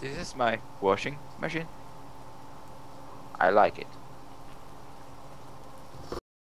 This is my washing machine. I like it.